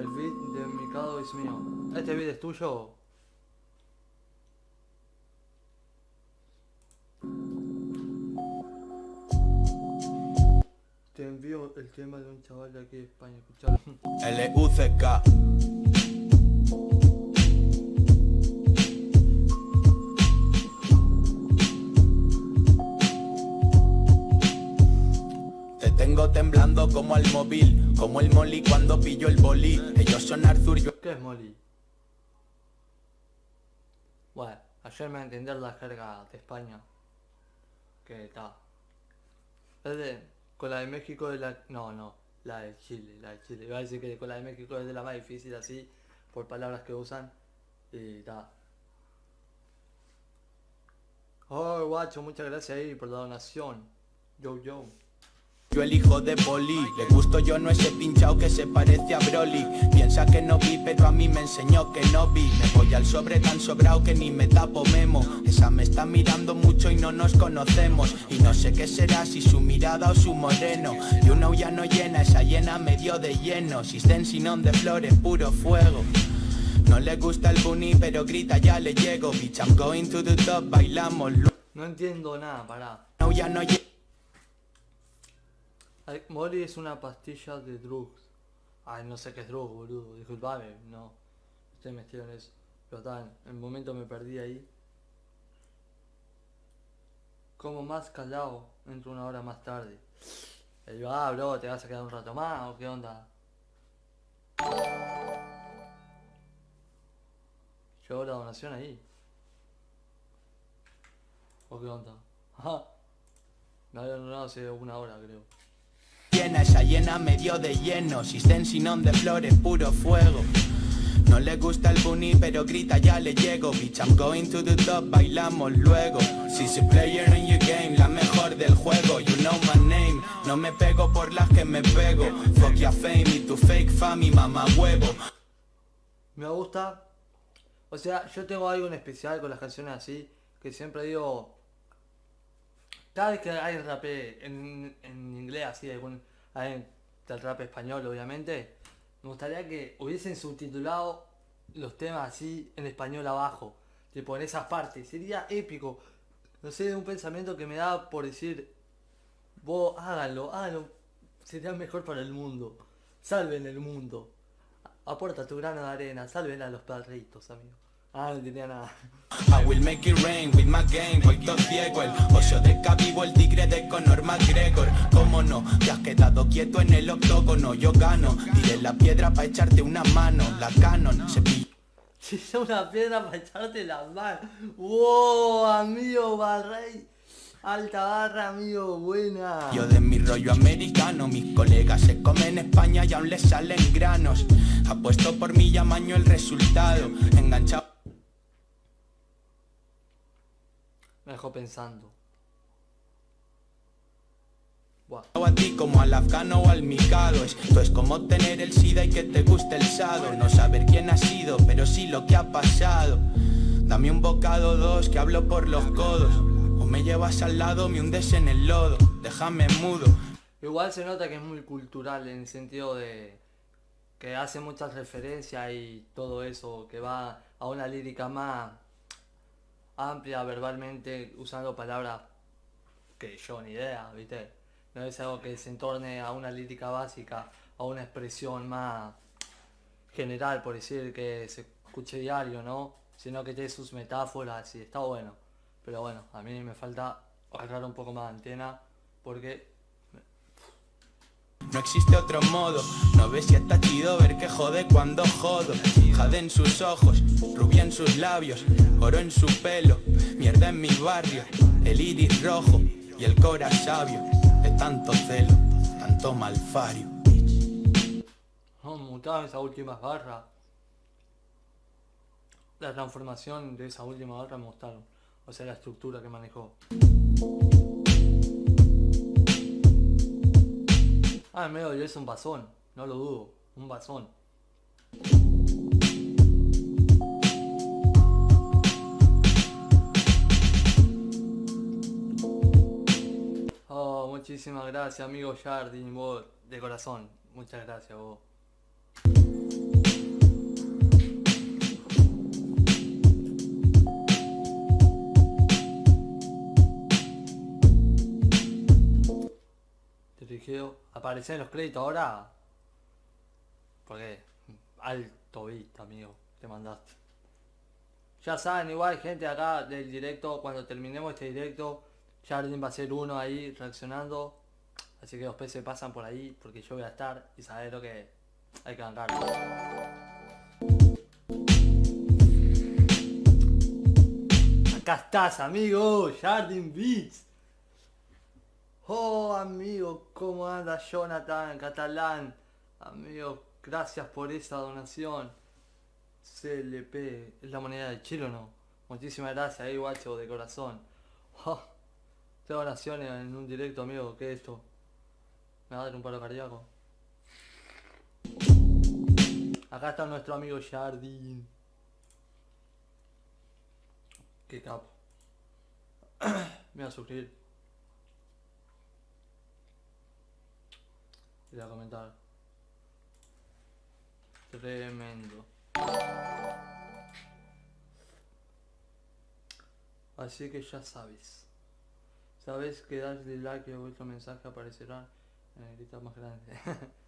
El beat de Mikado es mío. ¿Este beat es tuyo? Te envío el tema de un chaval de aquí de España, escuchalo. L-U-C-K. Temblando como al móvil, como el molly cuando pillo el bolí. Ellos son Arthur, yo ¿Qué es Molly? Bueno, ayer me entender la jerga de España. Que está. Es. Con la de México es la. No, no. La de Chile, la de Chile. Iba a decir que con la de México es de la más difícil así. Por palabras que usan. Y está. Oh, guacho, muchas gracias por la donación. Yo, yo. Yo el hijo de Poli, le gusto yo no ese pinchao que se parece a Broly. Piensa que no vi, pero a mí me enseñó que no vi. Me voy al sobre tan sobrado que ni me tapo memo Esa me está mirando mucho y no nos conocemos. Y no sé qué será, si su mirada o su moreno. Y una olla no llena, esa llena medio de lleno. Si sinón de flores, puro fuego. No le gusta el bunny, pero grita ya le llego. Bitch, I'm going to the top, bailamos. No entiendo nada, pará. No Ay, Molly es una pastilla de drugs. Ay, no sé qué es drugs, boludo. Disculpame, no. Estoy metido en eso. Pero está, en el momento me perdí ahí. Como más calado, entro una hora más tarde. Yo, ah, bro, ¿te vas a quedar un rato más o qué onda? Llegó la donación ahí. ¿O qué onda? Me habían donado hace una hora, creo. Llena, esa llena medio de lleno. Sinón de flores, puro fuego. No le gusta el bunny pero grita ya le llego. Bitch I'm going to the top, bailamos luego. Si soy player in your game, la mejor del juego. You know my name, no me pego por las que me pego. Fuck your fame y tu fake fam y mamá huevo. Me gusta. O sea, yo tengo algo en especial con las canciones así, que siempre digo. Cada vez que hay rap en, en inglés así, algún, hay del rap español obviamente, me gustaría que hubiesen subtitulado los temas así en español abajo, tipo en esas partes, sería épico. No sé, un pensamiento que me da por decir, vos háganlo, háganlo, sería mejor para el mundo, salven el mundo. Aporta tu grano de arena, salven a los perritos, amigo. Ah, no tenía nada. I will make it rain with my game, voy todo ciego El oso de vivo el tigre de Conor McGregor Cómo no, te has quedado quieto en el octógono Yo gano, tiré la piedra pa' echarte una mano La canon, se pilla Si es una piedra para echarte las manos. ¡Wow, amigo Barrey! Alta barra, amigo, buena. Yo de mi rollo americano, mis colegas se comen España y aún les salen granos. Apuesto por mi amaño el resultado. Enganchado Me dejó pensando. Buah. a ti como al afgano o al micado. Esto es como tener el SIDA y que te guste el sado. No saber quién ha sido, pero sí lo que ha pasado. Dame un bocado dos que hablo por los codos. O me llevas al lado, me hundes en el lodo. Déjame mudo. Igual se nota que es muy cultural en el sentido de que hace muchas referencias y todo eso, que va a una lírica más amplia verbalmente, usando palabras que yo ni idea, ¿viste? No es algo que se entorne a una lírica básica, a una expresión más general, por decir que se escuche diario, ¿no? Sino que tiene sus metáforas y está bueno. Pero bueno, a mí me falta agarrar un poco más de antena porque No existe otro modo, no ves si está chido ver jode cuando jodo. Jade en sus ojos, rubia en sus labios, oro en su pelo, mierda en mi barrio, el iris rojo y el cora sabio. De tanto celo, tanto malfario. Me gustaban esas últimas barras. La transformación de esa última barra me gustaron. O sea, la estructura que manejó. Ah, medio es un basón. No lo dudo. Un basón. Oh, muchísimas gracias, amigo Jardín, vos de corazón. Muchas gracias, vos. Te dirigió. ¿Aparecen los créditos ahora? ¿Por qué? Alto vista, amigo. Te mandaste. Ya saben, igual gente acá del directo, cuando terminemos este directo, Jardín va a ser uno ahí reaccionando. Así que los peces pasan por ahí porque yo voy a estar y saber lo que hay que bancar. Acá estás, amigo, Jardín Beats. Oh, amigo, ¿cómo anda Jonathan catalán? Amigo, gracias por esa donación. CLP, ¿es la moneda de Chile no? Muchísimas gracias, ahí guacho, de corazón. Oh, donaciones en un directo, amigo, ¿qué es esto? Me va a dar un paro cardíaco. Acá está nuestro amigo Jardín. Qué capo. Me voy a suscribir. Y voy a comentar. Tremendo. Así que ya sabes. Sabes que darle like y vuestro mensaje aparecerá en el grito más grande.